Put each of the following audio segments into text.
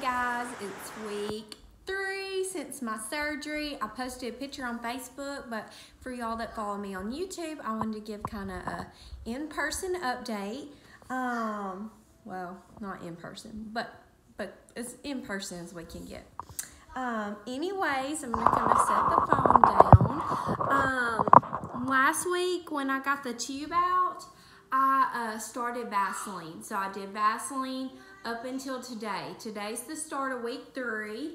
guys, it's week three since my surgery. I posted a picture on Facebook, but for y'all that follow me on YouTube, I wanted to give kind of a in-person update. Um, well, not in person, but but as in person as we can get. Um, anyways, I'm gonna set the phone down. Um, last week when I got the tube out, I uh, started Vaseline. So I did Vaseline up until today. Today's the start of week three.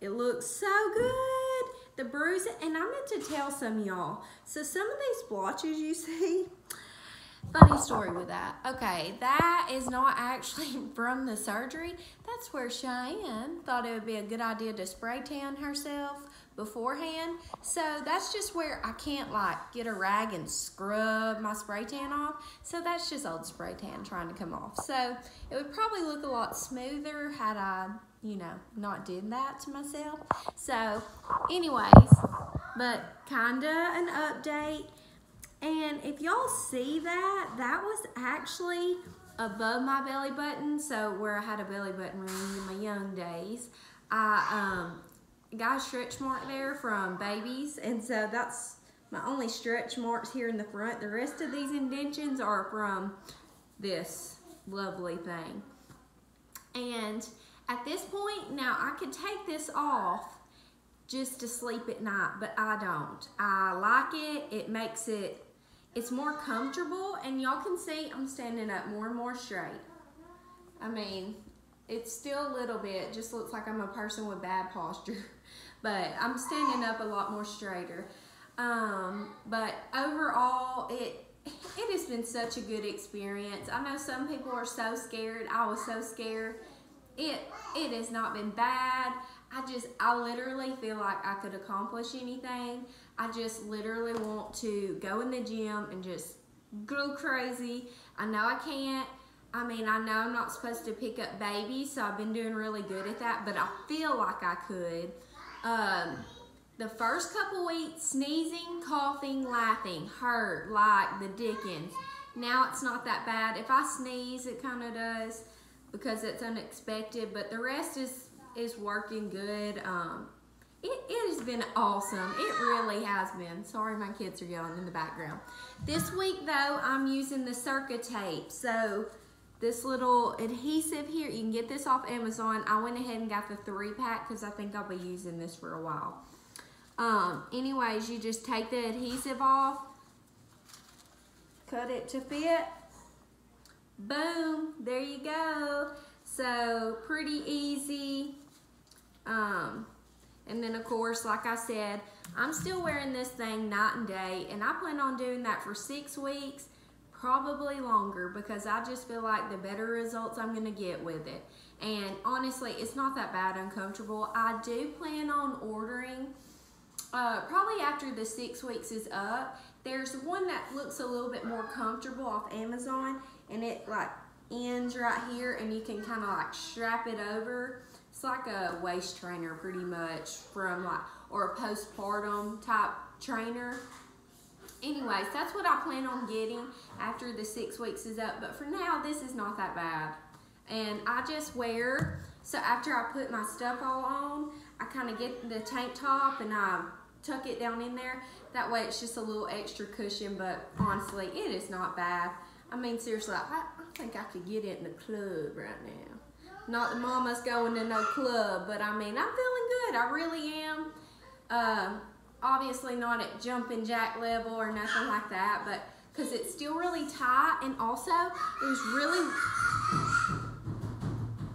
It looks so good. The bruise, and I meant to tell some y'all. So some of these blotches you see, funny story with that. Okay, that is not actually from the surgery. That's where Cheyenne thought it would be a good idea to spray tan herself beforehand. So that's just where I can't like get a rag and scrub my spray tan off. So that's just old spray tan trying to come off. So it would probably look a lot smoother had I, you know, not did that to myself. So anyways, but kinda an update. And if y'all see that, that was actually above my belly button. So where I had a belly button ring in my young days, I um, got a stretch mark there from babies. And so that's my only stretch marks here in the front. The rest of these indentions are from this lovely thing. And at this point, now I could take this off just to sleep at night, but I don't. I like it. It makes it, it's more comfortable. And y'all can see I'm standing up more and more straight. I mean, it's still a little bit, just looks like I'm a person with bad posture. But I'm standing up a lot more straighter. Um, but overall, it it has been such a good experience. I know some people are so scared. I was so scared. It it has not been bad. I just I literally feel like I could accomplish anything. I just literally want to go in the gym and just go crazy. I know I can't. I mean, I know I'm not supposed to pick up babies, so I've been doing really good at that, but I feel like I could. Um, the first couple weeks, sneezing, coughing, laughing, hurt like the dickens. Now it's not that bad. If I sneeze, it kind of does because it's unexpected, but the rest is is working good. Um, it, it has been awesome. It really has been. Sorry, my kids are yelling in the background. This week, though, I'm using the Circa tape. So this little adhesive here. You can get this off Amazon. I went ahead and got the three pack because I think I'll be using this for a while. Um, anyways, you just take the adhesive off, cut it to fit. Boom, there you go. So pretty easy. Um, and then of course, like I said, I'm still wearing this thing night and day and I plan on doing that for six weeks probably longer because I just feel like the better results I'm going to get with it. And honestly, it's not that bad uncomfortable. I do plan on ordering uh, probably after the six weeks is up. There's one that looks a little bit more comfortable off Amazon and it like ends right here and you can kind of like strap it over. Like a waist trainer pretty much from like, or a postpartum type trainer anyways, that's what I plan on getting after the six weeks is up. But for now, this is not that bad. And I just wear, so after I put my stuff all on, I kind of get the tank top and I tuck it down in there. That way it's just a little extra cushion, but honestly, it is not bad. I mean, seriously, I, I think I could get it in the club right now. Not that mama's going to no club, but I mean, I'm feeling good. I really am. Uh, obviously not at jumping jack level or nothing like that, but because it's still really tight and also there's really,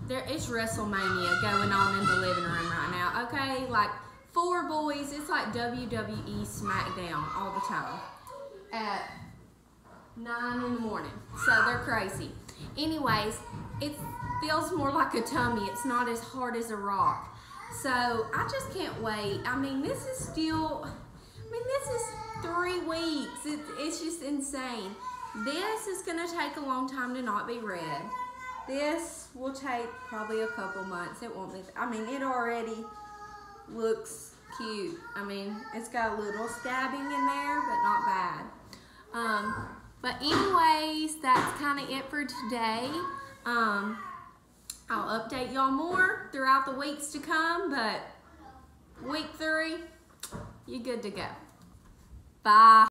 there is WrestleMania going on in the living room right now, okay? Like four boys, it's like WWE SmackDown all the time at nine in the morning. So they're crazy. Anyways, it feels more like a tummy. It's not as hard as a rock. So I just can't wait. I mean, this is still, I mean, this is three weeks. It, it's just insane. This is gonna take a long time to not be red. This will take probably a couple months. It won't be, I mean, it already looks cute. I mean, it's got a little scabbing in there, but not bad. Um, but anyways, that's kind of it for today. Um, I'll update y'all more throughout the weeks to come, but week three, you're good to go. Bye.